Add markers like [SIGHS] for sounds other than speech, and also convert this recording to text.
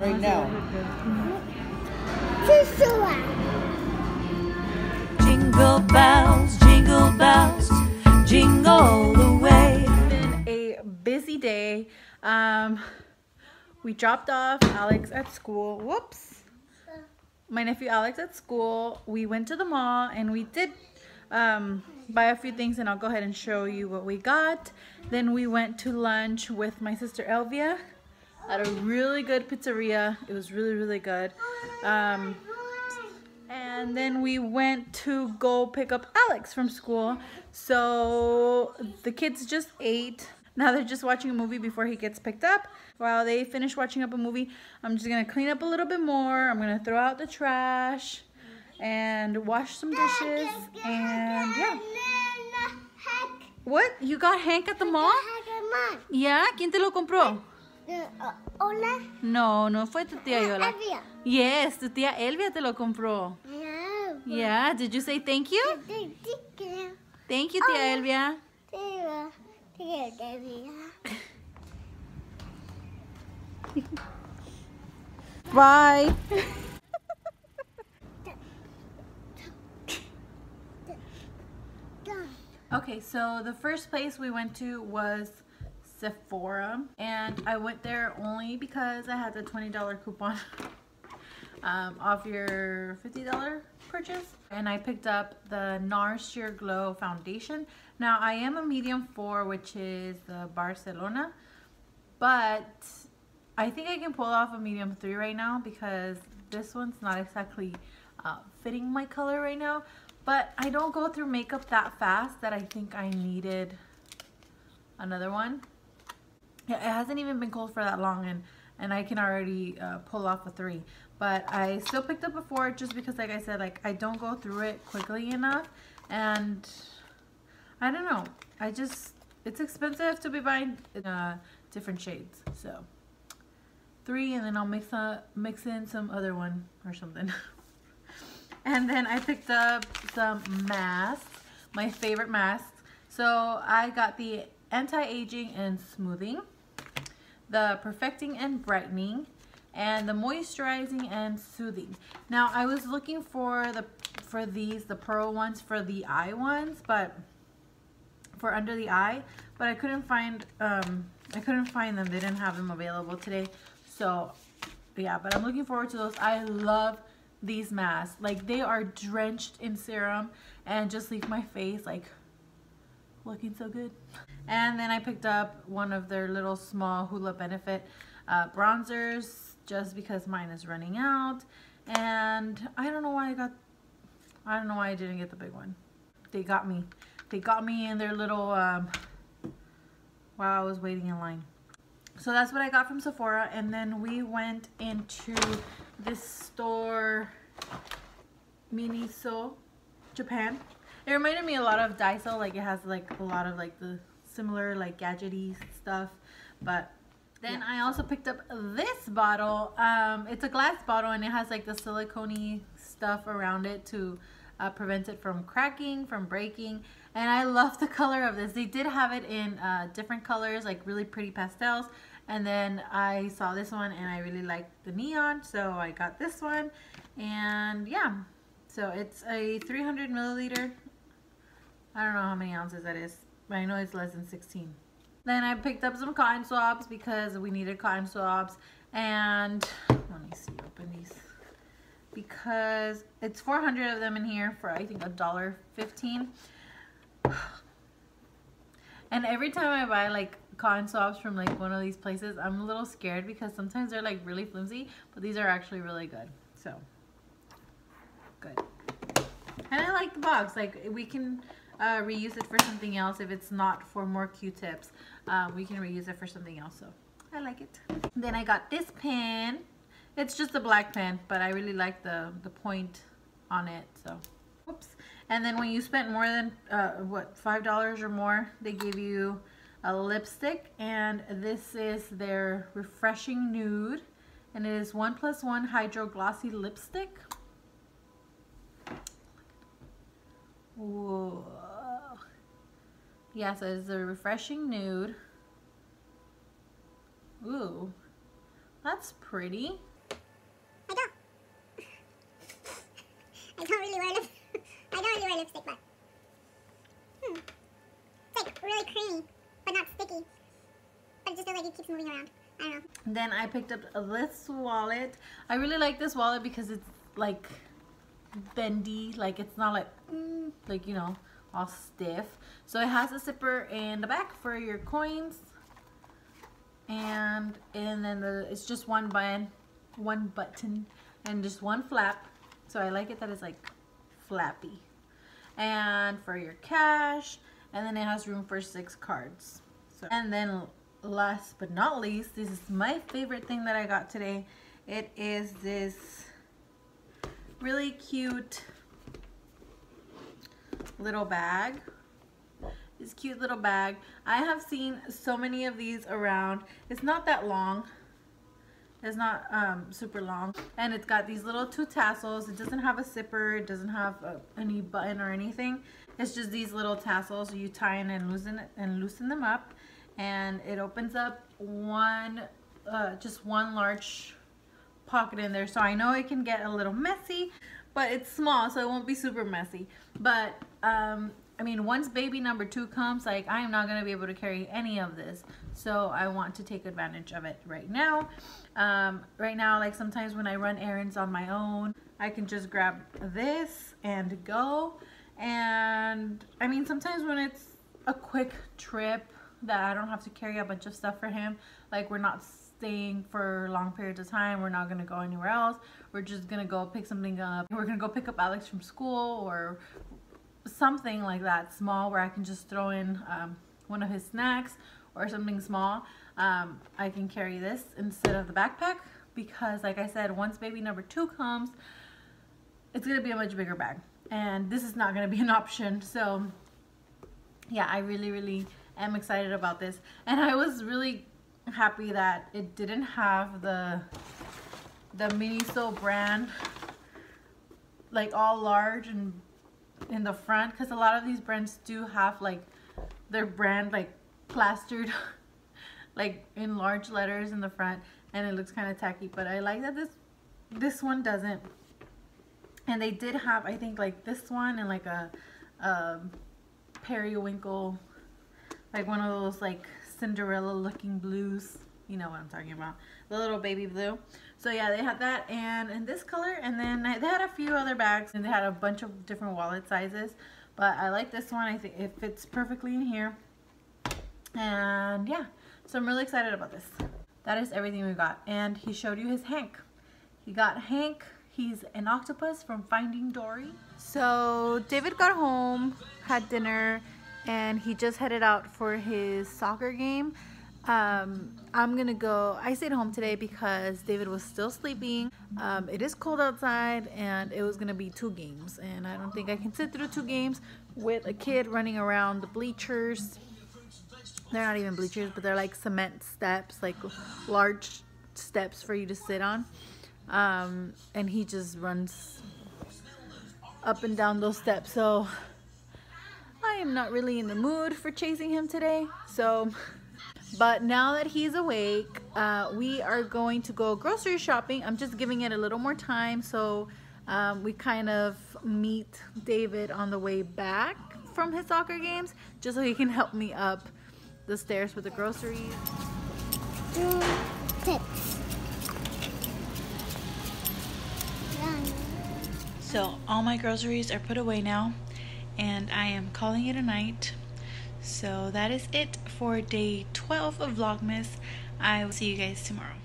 Right now. Jingle bells, jingle bells, jingle all the way. been a busy day. Um, we dropped off Alex at school. Whoops. My nephew Alex at school. We went to the mall and we did um, buy a few things and I'll go ahead and show you what we got. Then we went to lunch with my sister Elvia at a really good pizzeria. It was really, really good. Um, and then we went to go pick up Alex from school. So the kids just ate. Now they're just watching a movie before he gets picked up. While they finish watching up a movie, I'm just gonna clean up a little bit more. I'm gonna throw out the trash and wash some dishes. And yeah. What? You got Hank at the mall? Yeah? ¿Quién te lo compró? Hola. No, no fue tu tía Yola. Elvia. Yes, tu tía Elvia te lo compró. No. Yeah, did you say thank you? Thank you, tía Elvia. Bye. [LAUGHS] Okay, so the first place we went to was Sephora, and I went there only because I had the $20 coupon [LAUGHS] um, off your $50 purchase. And I picked up the NARS Sheer Glow Foundation. Now, I am a medium 4, which is the Barcelona, but I think I can pull off a medium 3 right now because this one's not exactly uh, fitting my color right now. But I don't go through makeup that fast that I think I needed another one. It hasn't even been cold for that long and, and I can already uh, pull off a 3. But I still picked up a 4 just because like I said, like I don't go through it quickly enough. And I don't know. I just, it's expensive to be buying uh, different shades. So three and then I'll mix, uh, mix in some other one or something. [LAUGHS] And then I picked up some masks, my favorite masks. So I got the anti-aging and smoothing, the perfecting and brightening, and the moisturizing and soothing. Now I was looking for the for these, the pearl ones for the eye ones, but for under the eye, but I couldn't find um I couldn't find them. They didn't have them available today. So yeah, but I'm looking forward to those. I love these masks. Like they are drenched in serum and just leave my face like looking so good. And then I picked up one of their little small Hoola Benefit uh, bronzers just because mine is running out. And I don't know why I got, I don't know why I didn't get the big one. They got me. They got me in their little, um, while I was waiting in line. So that's what I got from Sephora. And then we went into this store, Miniso, Japan. It reminded me a lot of Daiso. Like it has like a lot of like the similar like gadgety stuff. But then I also picked up this bottle. Um, it's a glass bottle and it has like the silicone stuff around it to uh, prevent it from cracking, from breaking. And I love the color of this. They did have it in uh, different colors, like really pretty pastels. And then I saw this one and I really liked the neon, so I got this one. And yeah, so it's a 300 milliliter. I don't know how many ounces that is, but I know it's less than 16. Then I picked up some cotton swabs because we needed cotton swabs. And let me see, open these. Because it's 400 of them in here for I think a dollar 15. [SIGHS] And every time I buy like cotton swabs from like one of these places, I'm a little scared because sometimes they're like really flimsy, but these are actually really good. So, good. And I like the box. Like we can uh, reuse it for something else if it's not for more Q-tips. Uh, we can reuse it for something else. So, I like it. Then I got this pen. It's just a black pen, but I really like the, the point on it. So, whoops. And then when you spent more than, uh, what, $5 or more, they give you a lipstick. And this is their Refreshing Nude. And it is 1 plus 1 Hydro Glossy Lipstick. Whoa. Yeah, so it's a Refreshing Nude. Ooh. That's pretty. I don't. I don't really wear lip. [LAUGHS] I don't really wear lipstick, but hmm. it's like really creamy, but not sticky. But it just feels like it keeps moving around. I don't know. Then I picked up this wallet. I really like this wallet because it's like bendy, like it's not like mm, like you know all stiff. So it has a zipper in the back for your coins, and and then the it's just one button, one button, and just one flap. So I like it that it's like flappy. And for your cash, and then it has room for six cards. So and then last but not least, this is my favorite thing that I got today. It is this really cute little bag. This cute little bag. I have seen so many of these around. It's not that long. It's not um, super long. And it's got these little two tassels. It doesn't have a zipper. It doesn't have a, uh, any button or anything. It's just these little tassels. You tie in and loosen it and loosen them up. And it opens up one, uh, just one large pocket in there. So I know it can get a little messy, but it's small, so it won't be super messy. But, um, I mean, once baby number two comes, like, I am not going to be able to carry any of this. So I want to take advantage of it right now. Um, right now, like, sometimes when I run errands on my own, I can just grab this and go. And, I mean, sometimes when it's a quick trip that I don't have to carry a bunch of stuff for him, like, we're not staying for long periods of time. We're not to go anywhere else. We're just to go pick something up. We're to go pick up Alex from school or something like that small where I can just throw in um, one of his snacks or something small. Um, I can carry this instead of the backpack because like I said, once baby number two comes, it's to be a much bigger bag. And this is not to be an [LAUGHS] option. So yeah, I really, really am excited about this. And I was really happy that it didn't have the the Miniso brand like all large and in the front because a lot of these brands do have like their brand like plastered [LAUGHS] like in large letters in the front and it looks kind of tacky but I like that this this one doesn't and they did have I think like this one and like a, a periwinkle like one of those like Cinderella looking blues. You know what I'm talking about. The little baby blue. So yeah, they had that and in this color. And then they had a few other bags and they had a bunch of different wallet sizes. But I like this one. I think it fits perfectly in here. And yeah, so I'm really excited about this. That is everything we got. And he showed you his Hank. He got Hank. He's an octopus from Finding Dory. So David got home, had dinner, and he just headed out for his soccer game. Um, I'm gonna go. I stayed home today because David was still sleeping. Um, it is cold outside, and it was gonna be two games, and I don't think I can sit through two games with a kid running around the bleachers. They're not even bleachers, but they're like cement steps, like large steps for you to sit on. Um, and he just runs up and down those steps. So I am not really in the mood for chasing him today. So, but now that he's awake, uh, we are going to go grocery shopping. I'm just giving it a little more time. So um, we kind of meet David on the way back from his soccer games just so he can help me up the stairs with the groceries. Two, six. So all my groceries are put away now and I am calling it a night. So that is it for day 12 of Vlogmas. I will see you guys tomorrow.